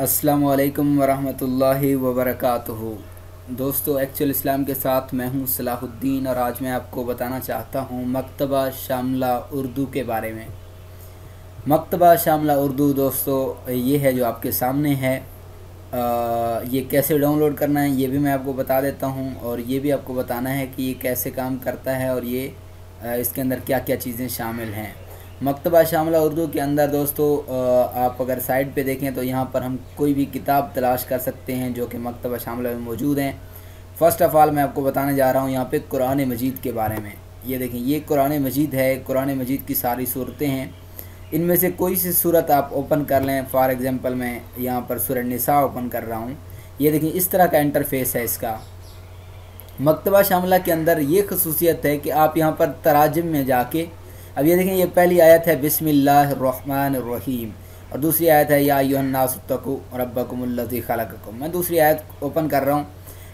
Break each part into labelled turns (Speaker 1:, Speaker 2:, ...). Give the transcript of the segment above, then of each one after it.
Speaker 1: असलकम वरहमतुल्लाहि वबरकातुहू। दोस्तों एक्चुअल इस्लाम के साथ मैं हूँ सलाहुद्दीन और आज मैं आपको बताना चाहता हूँ मकतबा शामला उर्दू के बारे में। मकतबा शामला उर्दू दोस्तों ये है जो आपके सामने है। आ, ये कैसे डाउनलोड करना है ये भी मैं आपको बता देता हूँ और ये भी आपको बताना है कि ये कैसे काम करता है और ये इसके अंदर क्या क्या चीज़ें शामिल हैं। मकतबा शामला उर्दू के अंदर दोस्तों आप अगर साइड पे देखें तो यहाँ पर हम कोई भी किताब तलाश कर सकते हैं जो कि मकतबा शामला में मौजूद हैं। फ़र्स्ट ऑफ़ ऑल मैं आपको बताने जा रहा हूँ यहाँ पे कुरान मजीद के बारे में। ये देखें, ये कुरान मजीद है, कुरान मजीद की सारी सूरतें हैं। इनमें से कोई सी सूरत आप ओपन कर लें, फॉर एग्ज़ाम्पल मैं यहाँ पर सूर निसा ओपन कर रहा हूँ। ये देखें, इस तरह का इंटरफेस है इसका। मकतबा शामला के अंदर ये खसूसियत है कि आप यहाँ पर तराजम में जाके अब ये देखें ये पहली आयत है बिसमीम और दूसरी आयत है, या यूनासतकु रबकुमल्लती खलककुम। मैं दूसरी आयत ओपन कर रहा हूँ।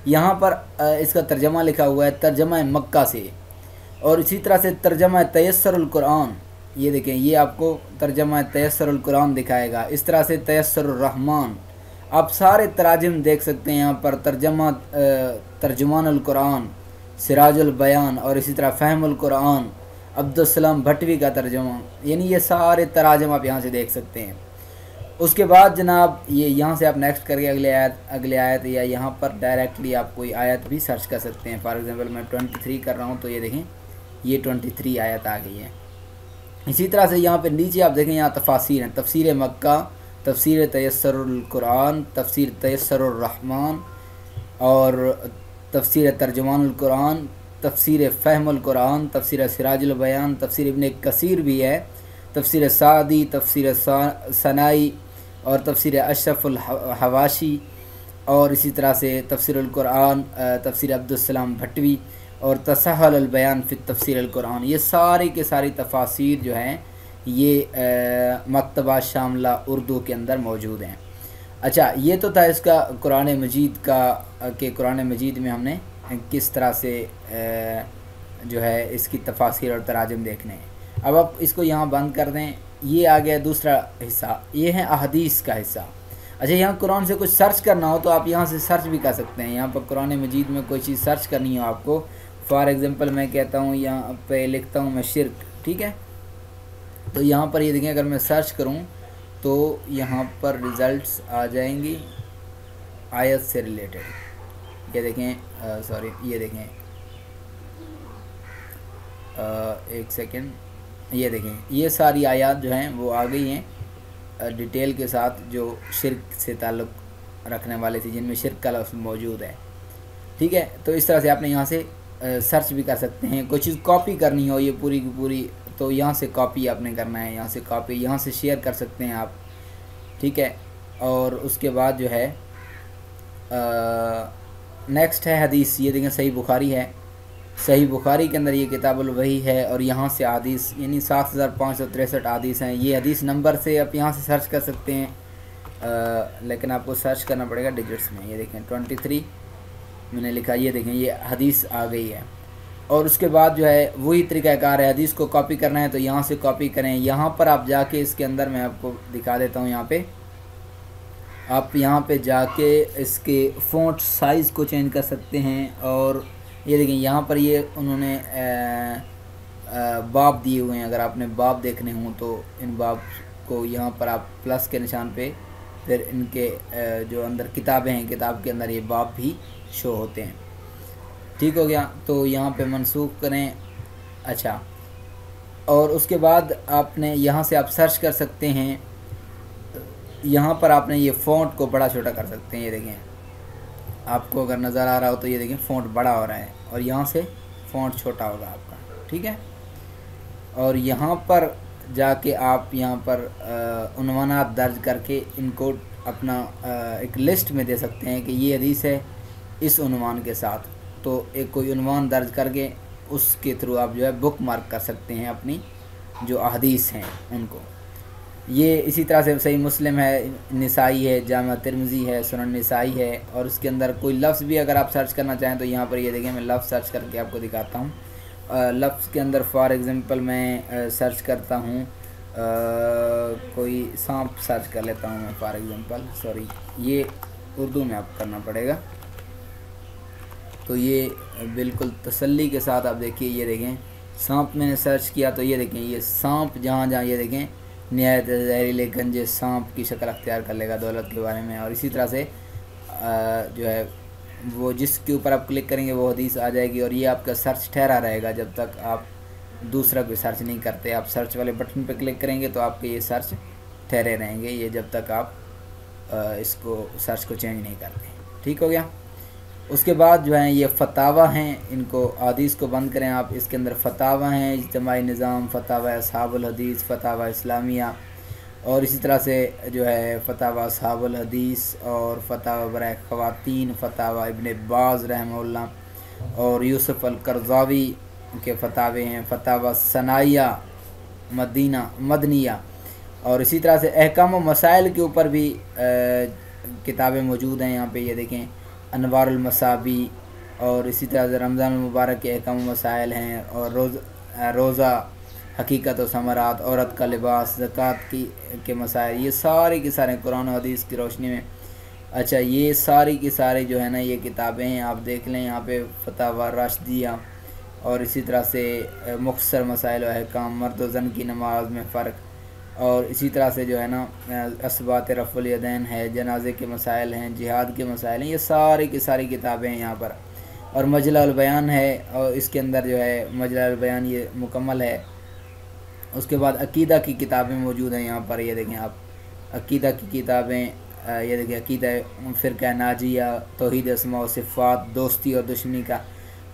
Speaker 1: यहाँ पर इसका तर्जमा लिखा हुआ है, तर्जमा मक्का से। और इसी तरह से तर्जमा तयसरकुरान ये देखें, ये आपको तर्जमा तयसरकुरान दिखाएगा। इस तरह से तयसररहमान आप सारे तराजम देख सकते हैं यहाँ पर, तर्जमा तर्जुमान कुरान, सिराजुल बयान, और इसी तरह फ़हमुल कुरान अब्दुलसलाम भटवी का तर्जमा, यानी ये सारे तराजम आप यहाँ से देख सकते हैं। उसके बाद जनाब, ये यहाँ से आप नेक्स्ट करके अगले आयत अगले आयत या यहाँ पर डायरेक्टली आप कोई आयत भी सर्च कर सकते हैं। फॉर एग्ज़ाम्पल मैं ट्वेंटी थ्री कर रहा हूँ तो ये देखें, ये ट्वेंटी थ्री आयत आ गई है। इसी तरह से यहाँ पर नीचे आप देखें, यहाँ तफासिर हैं। तफसीर मक्का, तफसीर तयसरकुरान तफसीर तयसररहमान और तफसीर तर्जमान तफसर फ़हमकुरान तफसर सिराजबयान तफसर इबन कसीर भी है। तफसर सादी, तफसर सनाई और तफसर अशरफ़ुलहवाशी और इसी तरह से तफसरकुरान तफसर अब्दुलसलाम भटवी और तसहलबयान फ़िर तफसरकुरान ये सारे के सारी तफासिर जो हैं, ये मकतबा शामला उर्दू के अंदर मौजूद हैं। अच्छा ये तो था इसका कुरान मजीद का, के कुरान मजीद में हमने किस तरह से जो है इसकी तफासिर और तराजम देखने हैं। अब आप इसको यहाँ बंद कर दें, ये आ गया दूसरा हिस्सा, ये है अहदीस का हिस्सा। अच्छा यहाँ कुरान से कुछ सर्च करना हो तो आप यहाँ से सर्च भी कर सकते हैं। यहाँ पर कुरान मजीद में कोई चीज़ सर्च करनी हो आपको, फॉर एग्ज़ाम्पल मैं कहता हूँ, यहाँ पे लिखता हूँ मैं शिरक, ठीक है? तो यहाँ पर ये देखें अगर मैं सर्च करूँ तो यहाँ पर रिज़ल्ट्स आ जाएँगी, आयत से रिलेटेड। ये देखें सॉरी ये देखें। आ, एक सेकेंड ये देखें ये सारी आयात जो हैं वो आ गई हैं डिटेल के साथ जो शिरक से ताल्लुक़ रखने वाले थे जिनमें शिरक का लफ्ज़ मौजूद है। ठीक है? तो इस तरह से आपने यहाँ से सर्च भी कर सकते हैं। कोई चीज़ कॉपी करनी हो ये पूरी की पूरी तो यहाँ से कॉपी आपने करना है यहाँ से कॉपी यहाँ से शेयर कर सकते हैं आप। ठीक है? और उसके बाद जो है आ, नेक्स्ट है हदीस ये देखें सही बुखारी है। सही बुखारी के अंदर ये किताबुल वही है और यहाँ से हदीस यानी सात हज़ार पाँच सौ तिरसठ हदीस हैं। ये हदीस नंबर से आप यहाँ से सर्च कर सकते हैं। आ, लेकिन आपको सर्च करना पड़ेगा डिजिट्स में। ये देखें ट्वेंटी थ्री मैंने लिखा ये देखें ये हदीस आ गई है। और उसके बाद जो है वही तरीक़ाकार है हदीस को कॉपी करना है तो यहाँ से कॉपी करें। यहाँ पर आप जाके इसके अंदर मैं आपको दिखा देता हूँ यहाँ पे। आप यहाँ पे जाके इसके फ़ॉन्ट साइज़ को चेंज कर सकते हैं और ये देखें, यहाँ पर ये उन्होंने बाप दिए हुए हैं। अगर आपने बाप देखने हों तो इन बाप को यहाँ पर आप प्लस के निशान पे फिर इनके जो अंदर किताबें हैं, किताब के अंदर ये बाप भी शो होते हैं। ठीक हो गया? तो यहाँ पे मनसूख करें। अच्छा। और उसके बाद आपने यहाँ से आप सर्च कर सकते हैं। यहाँ पर आपने ये फ़ॉन्ट को बड़ा छोटा कर सकते हैं, ये देखें। आपको अगर नज़र आ रहा हो तो ये देखें फ़ॉन्ट बड़ा हो रहा है और यहाँ से फ़ॉन्ट छोटा होगा आपका, ठीक है? और यहाँ पर जाके आप यहाँ पर उनवानात दर्ज करके इनको अपना एक लिस्ट में दे सकते हैं कि ये हदीस है इस उनवान के साथ तो एक कोई उनवान दर्ज करके उसके थ्रू आप जो है बुक मार्क कर सकते हैं अपनी जो अहदीस हैं उनको। ये इसी तरह से सही मुस्लिम है, नसाई है, जामा तिरमज़ी है, सुनन नसाई है, और उसके अंदर कोई लफ्ज़ भी अगर आप सर्च करना चाहें तो यहाँ पर ये देखें मैं लफ्ज़ सर्च करके आपको दिखाता हूँ। लफ्ज़ के अंदर फॉर एग्ज़ाम्पल मैं सर्च करता हूँ। कोई सांप सर्च कर लेता हूँ मैं फॉर एग्ज़ाम्पल सॉरी ये उर्दू में आप करना पड़ेगा। तो ये बिल्कुल तसल्ली के साथ आप देखिए, ये देखें, सांप मैंने सर्च किया तो ये देखें, ये सांप जहाँ जहाँ, ये देखें नहायत जहरीले गंजे सांप की शक्ल अख्तियार कर लेगा दौलत के बारे में। और इसी तरह से जो है, वो जिसके ऊपर आप क्लिक करेंगे, वो हदीस आ जाएगी और ये आपका सर्च ठहरा रहेगा। जब तक आप दूसरा कोई सर्च नहीं करते, आप सर्च वाले बटन पर क्लिक करेंगे तो आपके ये सर्च ठहरे रहेंगे। ये जब तक आप इसको सर्च को चेंज नहीं करते। ठीक हो गया? उसके बाद जो है, ये फतावा हैं। इनको हदीस को बंद करें। आप इसके अंदर फतावा हैं, इजतमाही निज़ाम, फतावा असहाबुल हदीस, फतावा इस्लामिया। और इसी तरह से जो है, फतावा असहाबुल हदीस और फतावा बर ख़वातीन, फतावा इबन बाज़ रहमल्ला और यूसुफ़ अल करजावी के फतावे हैं। फतावा सनाया मदीना, मदनिया। और इसी तरह से अहकाम मसाइल के ऊपर भी किताबें मौजूद हैं। यहाँ पे ये देखें अनवारमसाबी और इसी तरह से रमज़ान मुबारक के अहकाम मसाइल हैं और रोज़ रोज़ा, हकीकत व समरात, औरत का लिबास, ज़क़़त की, के मसाइल, ये सारे के सारे कुरान हदीस की रोशनी में। अच्छा ये सारी की सारी जो है ना, ये किताबें हैं, आप देख लें, यहाँ पे फतावा राशदिया और इसी तरह से मुख्तर मसाइल अहकाम, मर्द ज़न की नमाज़ में फ़र्क। और इसी तरह से जो है ना इसबात रफ़ुलदैन है, जनाजे के मसाइल हैं, जिहाद के मसाइल हैं, ये सारी की सारी किताबें हैं यहाँ पर। और मजलाबयान है, और इसके अंदर जो है मजलाबयान ये मुकम्मल है। उसके बाद अकीदा की किताबें मौजूद हैं यहाँ पर, ये देखें आप। अकीदा की किताबें ये अकीदा फ़िर क्या नाजिया, तोहद असमा सिफ़ात, दोस्ती और दुश्मनी का।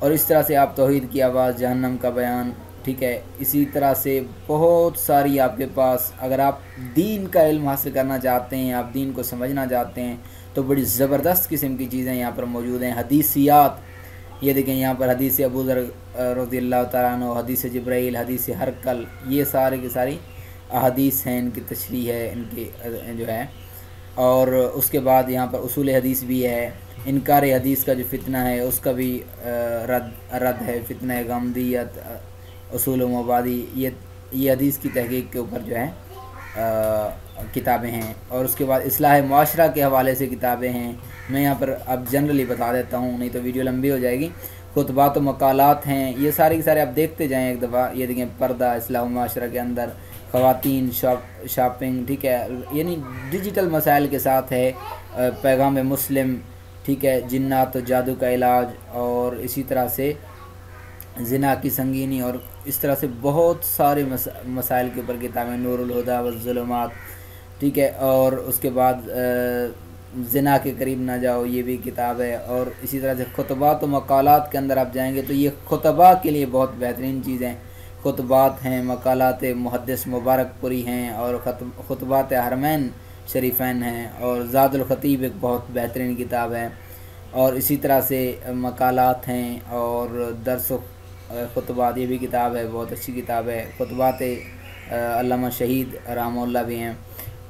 Speaker 1: और इस तरह से आप तोहद की आवाज़ जहन्नम का बयान ठीक है? इसी तरह से बहुत सारी आपके पास, अगर आप दीन का इल्म हासिल करना चाहते हैं, आप दीन को समझना चाहते हैं तो बड़ी ज़बरदस्त किस्म की चीज़ें यहाँ पर मौजूद हैं। हदीसियात, ये देखें यहाँ पर हदीस अबू रज़ी अल्लाह तु हदीस जब्राइल, हदीस हरकल, ये सारे की सारी अहदीस हैं, इनकी तशरी है, इनकी जो है। और उसके बाद यहाँ पर उसूल हदीस भी है, इनकार हदीस का जो फितना है, उसका भी रद्द रद्द है, फितना गमदियत असूल मबादी ये ये हदीस की तहकीक के ऊपर जो है किताबें हैं। और उसके बाद असलाह माशरा के हवाले से किताबें हैं। मैं यहाँ पर अब जनरली बता देता हूँ, नहीं तो वीडियो लंबी हो जाएगी। खुतबात मकालत हैं। ये सारे के सारे आप देखते जाएँ एक दफ़ा। ये देखें पर्दा असलाह माशरा के अंदर, ख़वातीन, शॉप, शॉपिंग, ठीक है? यानी डिजिटल मसाइल के साथ है पैगाम मुस्लिम, ठीक है? जन्नात जादू का इलाज और इसी तरह से जना की संगीनी और इस तरह से बहुत सारे मस, मसाइल के ऊपर किताबें नूरुलहुदा वज़ुलमात ठीक है और उसके बाद जना के करीब ना जाओ ये भी किताब है और इसी तरह से खुतबात व मकालत के अंदर आप जाएँगे तो ये खुतबा के लिए बहुत बेहतरीन चीज़ें खुतबात हैं मकालत मुहदस मुबारकपुरी हैं और खुतबात हरमैन शरीफ़ैन हैं और ज़ादुलख़तीब एक बहुत बेहतरीन किताब है और इसी तरह से मकालत हैं और दरस खुतबात ये भी किताब है, बहुत अच्छी किताब है। खुतबात अल्लामा शहीद रामल्ला भी हैं।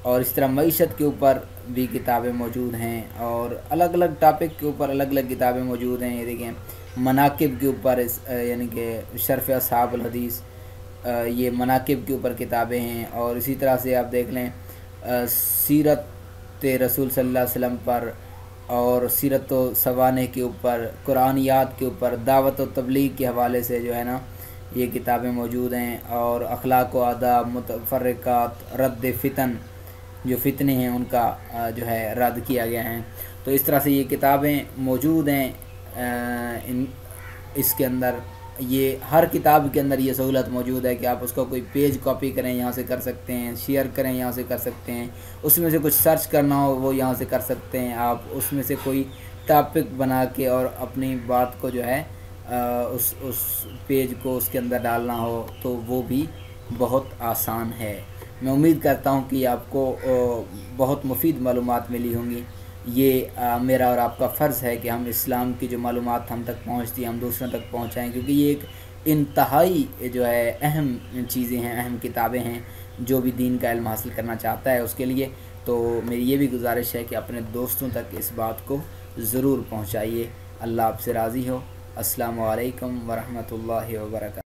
Speaker 1: और इस तरह मीशत के ऊपर भी किताबें मौजूद हैं और अलग अलग टॉपिक के ऊपर अलग अलग किताबें मौजूद हैं। ये देखें, मनाकिब के ऊपर यानी कि शरफ़ हदीस ये मनाकब के ऊपर किताबें हैं। और इसी तरह से आप देख लें सीरत रसूल सल्लल्लाहु अलैहि वसल्लम पर और सीरत सवाने के ऊपर, कुरान याद के ऊपर, दावत व तबलीग के हवाले से जो है ना, ये किताबें मौजूद हैं। और अखलाक व आदाब मुतफ़रक़ात रद्द फ़ितन, जो फितने हैं, उनका जो है, रद्द किया गया है। तो इस तरह से ये किताबें मौजूद हैं इन, इसके अंदर। ये हर किताब के अंदर ये सहूलत मौजूद है कि आप उसको कोई पेज कॉपी करें यहाँ से कर सकते हैं शेयर करें यहाँ से कर सकते हैं। उसमें से कुछ सर्च करना हो वो यहाँ से कर सकते हैं। आप उसमें से कोई टॉपिक बना के और अपनी बात को जो है आ, उस उस पेज को उसके अंदर डालना हो तो वो भी बहुत आसान है। मैं उम्मीद करता हूँ कि आपको बहुत मुफीद मालूम मिली होंगी। ये आ, मेरा और आपका फ़र्ज़ है कि हम इस्लाम की जो मालूम हम तक पहुँचती हम दूसरों तक पहुँचाएँ क्योंकि ये एक इंतहाई जो है अहम चीज़ें हैं अहम किताबें हैं जो भी दीन का इल्म हासिल करना चाहता है उसके लिए। तो मेरी ये भी गुजारिश है कि अपने दोस्तों तक इस बात को ज़रूर पहुँचाइए। अल्लाह आपसे राज़ी हो। अस्सलाम वालेकुम वरहमतुल्लाहि व